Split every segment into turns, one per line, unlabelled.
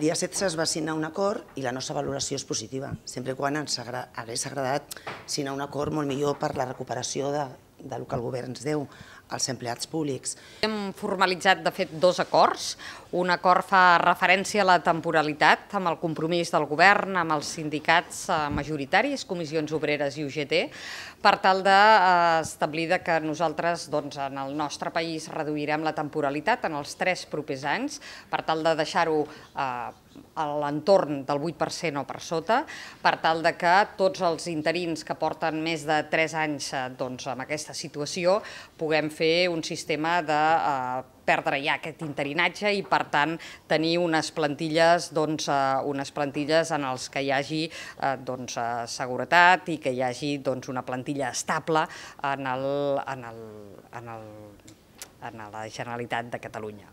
El dia 7 es va signar un acord i la nostra valoració és positiva, sempre quan ens hagués agradat signar un acord molt millor per la recuperació de, del que el govern ens deu als empleats públics.
Hem formalitzat, de fet, dos acords. Un acord fa referència a la temporalitat, amb el compromís del govern, amb els sindicats eh, majoritaris, comissions obreres i UGT, per tal d'establir de que nosaltres doncs, en el nostre país reduirem la temporalitat en els tres propers anys, per tal de deixar-ho eh, a l'entorn del 8% o per sota, per tal de que tots els interins que porten més de 3 anys eh, doncs, en aquesta situació puguem fer un sistema de eh, perdre ja aquest interinatge i, per tant, tenir unes plantilles, doncs, uh, unes plantilles en els que hi hagi uh, doncs, uh, seguretat i que hi hagi doncs, una plantilla estable en el, en el, en el en la Generalitat de Catalunya.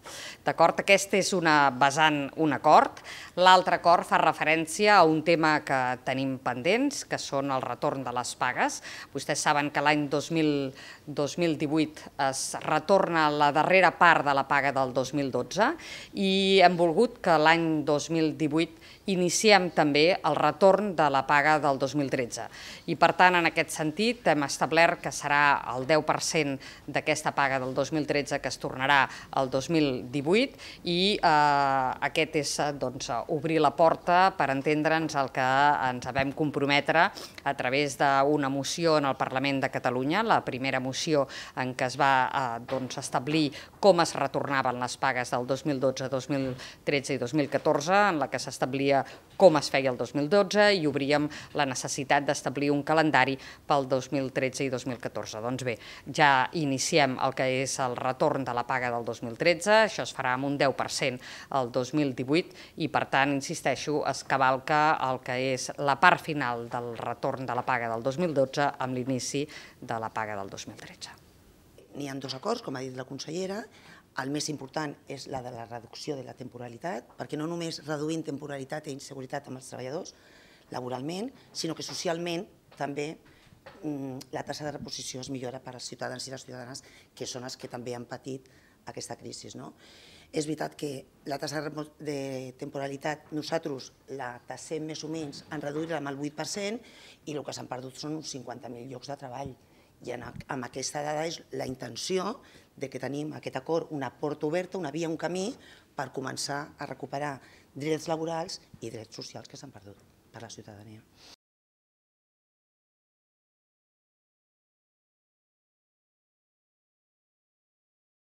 D'acord? Aquest és una vessant, un acord. L'altre acord fa referència a un tema que tenim pendents, que són el retorn de les pagues. Vostès saben que l'any 2018 es retorna la darrera part de la paga del 2012 i hem volgut que l'any 2018 iniciem també el retorn de la paga del 2013. I per tant, en aquest sentit, hem establert que serà el 10% d'aquesta paga del 2013 que es tornarà al 2018 i eh, aquest és doncs, obrir la porta per entendre'ns el que ens vam comprometre a través d'una moció en el Parlament de Catalunya, la primera moció en què es va eh, doncs, establir com es retornaven les pagues del 2012, 2013 i 2014, en la que s'establia com es feia el 2012 i obríem la necessitat d'establir un calendari pel 2013 i 2014. Doncs bé, ja iniciem el que és el de la paga del 2013, això es farà amb un 10% el 2018 i per tant, insisteixo, es cavalca el que és la part final del retorn de la paga del 2012 amb l'inici de la paga del 2013.
N'hi ha dos acords, com ha dit la consellera, el més important és la de la reducció de la temporalitat, perquè no només reduint temporalitat i inseguretat amb els treballadors laboralment, sinó que socialment també la tassa de reposició es millora per als ciutadans i les ciutadanes, que són els que també han patit aquesta crisi. No? És veritat que la tassa de temporalitat nosaltres la tassem més o menys en reduir-la amb el 8% i el que s'han perdut són uns 50.000 llocs de treball. I en, amb aquesta dada és la intenció de que tenim aquest acord, una porta oberta, una via, un camí per començar a recuperar drets laborals i drets socials que s'han perdut per la ciutadania.